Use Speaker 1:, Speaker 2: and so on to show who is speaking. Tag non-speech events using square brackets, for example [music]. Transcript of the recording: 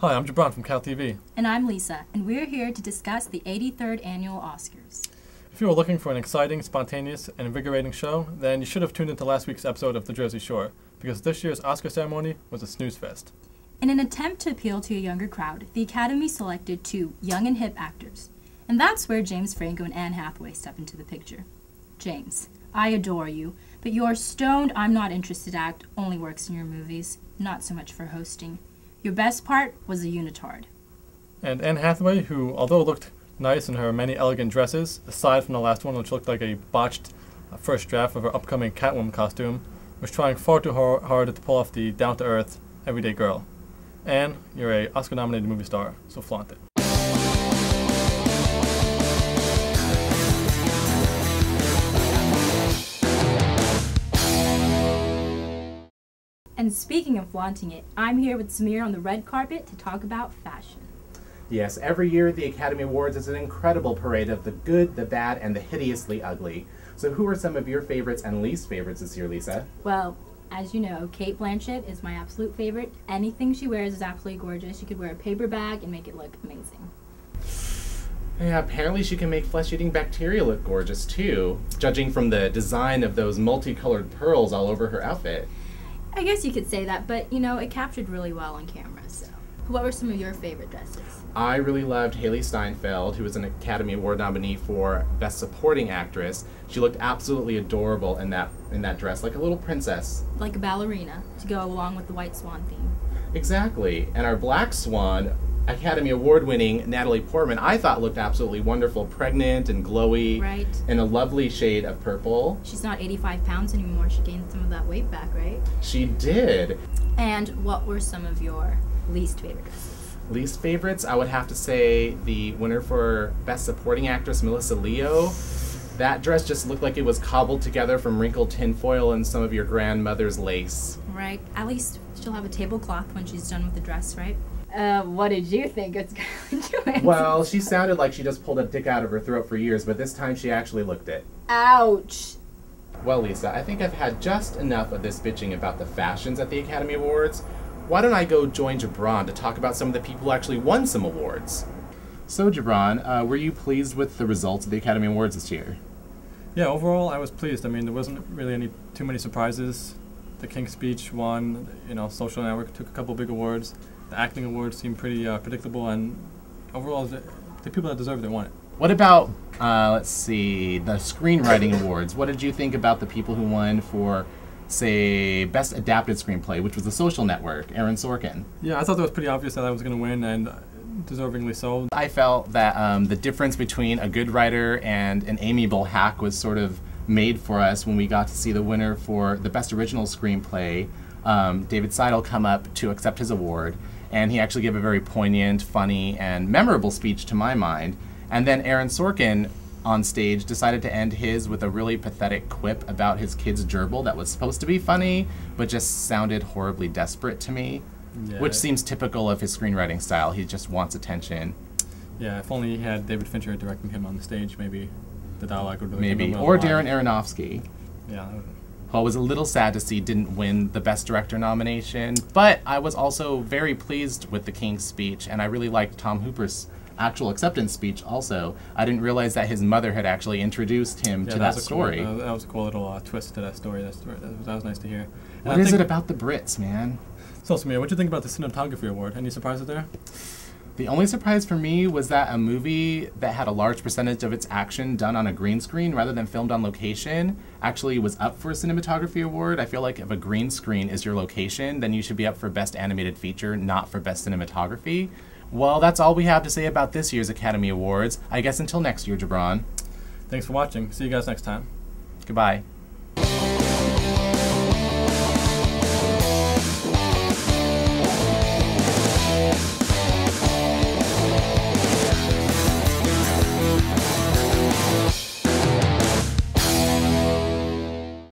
Speaker 1: Hi, I'm Jibron from Cal TV.
Speaker 2: And I'm Lisa, and we're here to discuss the 83rd Annual Oscars.
Speaker 1: If you were looking for an exciting, spontaneous, and invigorating show, then you should have tuned into last week's episode of The Jersey Shore, because this year's Oscar ceremony was a snooze fest.
Speaker 2: In an attempt to appeal to a younger crowd, the Academy selected two young and hip actors. And that's where James Franco and Anne Hathaway step into the picture. James, I adore you, but your stoned, I'm not interested act only works in your movies, not so much for hosting. Your best part was a unitard.
Speaker 1: And Anne Hathaway, who, although looked nice in her many elegant dresses, aside from the last one, which looked like a botched uh, first draft of her upcoming Catwoman costume, was trying far too hard, hard to pull off the down to earth, everyday girl. Anne, you're a Oscar nominated movie star, so flaunt it.
Speaker 2: And speaking of flaunting it, I'm here with Samir on the red carpet to talk about fashion.
Speaker 3: Yes, every year the Academy Awards is an incredible parade of the good, the bad, and the hideously ugly. So, who are some of your favorites and least favorites this year, Lisa?
Speaker 2: Well, as you know, Cate Blanchett is my absolute favorite. Anything she wears is absolutely gorgeous. She could wear a paper bag and make it look amazing.
Speaker 3: Yeah, apparently she can make flesh eating bacteria look gorgeous too, judging from the design of those multicolored pearls all over her outfit.
Speaker 2: I guess you could say that, but you know, it captured really well on camera, so. What were some of your favorite dresses?
Speaker 3: I really loved Hailee Steinfeld, who was an Academy Award nominee for Best Supporting Actress. She looked absolutely adorable in that in that dress, like a little princess.
Speaker 2: Like a ballerina, to go along with the White Swan theme.
Speaker 3: Exactly. And our Black Swan, Academy Award winning Natalie Portman, I thought looked absolutely wonderful, pregnant and glowy.
Speaker 2: Right.
Speaker 3: In a lovely shade of purple.
Speaker 2: She's not 85 pounds anymore. She gained some of that weight back, right?
Speaker 3: She did.
Speaker 2: And what were some of your least favorite dresses?
Speaker 3: Least favorites, I would have to say the winner for Best Supporting Actress, Melissa Leo. That dress just looked like it was cobbled together from wrinkled tinfoil and some of your grandmother's lace.
Speaker 2: Right. At least she'll have a tablecloth when she's done with the dress, right? Uh, what did you think of Scarlett [laughs] Johansson?
Speaker 3: Well, she sounded like she just pulled a dick out of her throat for years, but this time she actually looked it.
Speaker 2: Ouch.
Speaker 3: Well, Lisa, I think I've had just enough of this bitching about the fashions at the Academy Awards. Why don't I go join Jibron to talk about some of the people who actually won some awards? So, Jibron, uh, were you pleased with the results of the Academy Awards this year?
Speaker 1: Yeah, overall, I was pleased. I mean, there wasn't really any too many surprises. The King's Speech won. You know, Social Network took a couple big awards. The acting awards seem pretty uh, predictable, and overall, the, the people that deserved it won it.
Speaker 3: What about, uh, let's see, the screenwriting awards? What did you think about the people who won for, say, Best Adapted Screenplay, which was The Social Network, Aaron Sorkin?
Speaker 1: Yeah, I thought that was pretty obvious that I was going to win, and deservingly so.
Speaker 3: I felt that um, the difference between a good writer and an amiable hack was sort of made for us when we got to see the winner for the Best Original Screenplay, um, David Seidler, come up to accept his award. And he actually gave a very poignant, funny, and memorable speech to my mind. And then Aaron Sorkin on stage decided to end his with a really pathetic quip about his kid's gerbil that was supposed to be funny, but just sounded horribly desperate to me.
Speaker 1: Yeah.
Speaker 3: Which seems typical of his screenwriting style. He just wants attention.
Speaker 1: Yeah, if only he had David Fincher directing him on the stage, maybe the dialogue would have
Speaker 3: Maybe.
Speaker 1: been a little
Speaker 3: Or Darren. Aronofsky.
Speaker 1: Yeah.
Speaker 3: Who I was a little sad to see didn't win the Best Director nomination, but I was also very pleased with the King's speech, and I really liked Tom Hooper's actual acceptance speech also. I didn't realize that his mother had actually introduced him
Speaker 1: Yeah,
Speaker 3: to that
Speaker 1: a
Speaker 3: story.
Speaker 1: Cool, that was a cool little uh, twist to that story. That story that was, that was nice to hear. And
Speaker 3: what
Speaker 1: I
Speaker 3: is it about the Brits, man?
Speaker 1: So, Samir, what do you think about the cinematography award? Any surprises there?
Speaker 3: The only surprise for me was that a movie that had a large percentage of its action done on a green screen rather than filmed on location actually was up for a cinematography award. I feel like if a green screen is your location, then you should be up for best animated feature, not for best cinematography. Well, that's all we have to say about this year's Academy Awards. I guess until next year, Jibron.
Speaker 1: Thanks for watching. See you guys next time.
Speaker 3: Goodbye.